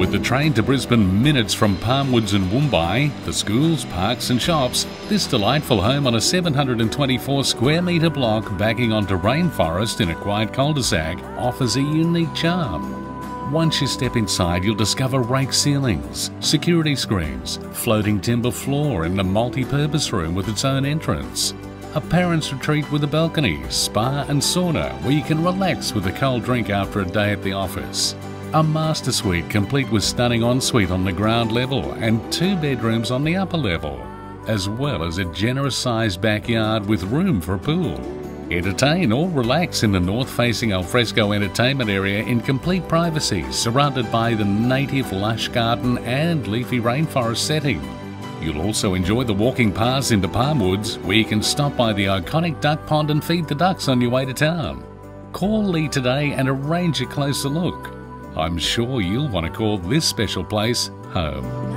With the train to Brisbane minutes from Palmwoods and Woombye, the schools, parks and shops, this delightful home on a 724 square metre block backing onto rainforest in a quiet cul-de-sac offers a unique charm. Once you step inside, you'll discover rake ceilings, security screens, floating timber floor and a multi-purpose room with its own entrance. A parent's retreat with a balcony, spa and sauna where you can relax with a cold drink after a day at the office a master suite complete with stunning ensuite on the ground level and two bedrooms on the upper level, as well as a generous sized backyard with room for a pool. Entertain or relax in the north facing alfresco entertainment area in complete privacy, surrounded by the native lush garden and leafy rainforest setting. You'll also enjoy the walking paths into Palmwoods, where you can stop by the iconic duck pond and feed the ducks on your way to town. Call Lee today and arrange a closer look. I'm sure you'll want to call this special place home.